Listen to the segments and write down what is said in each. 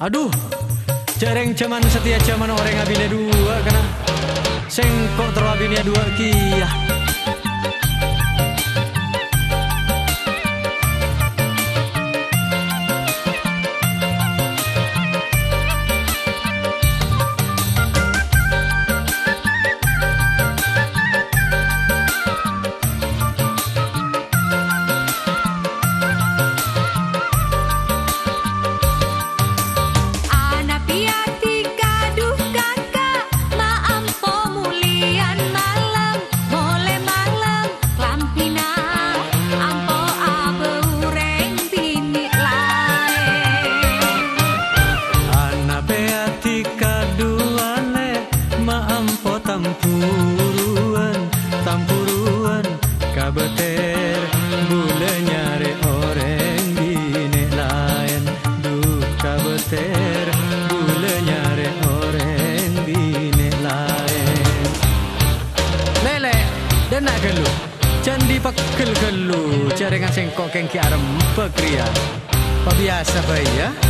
Aduh, cereng cuman setia cuman orang abine dua kena. Sengkok terlalu abine dua kia. Gelu. Candi pakel gelu carengan sengkok kengki arem pekria Pabiasa bayi ya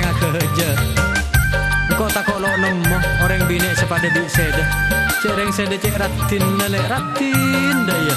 sengkok kengak kerja kok tak lo nemu orang bini sepada di seda cereng seda cek ratin nele ratin daya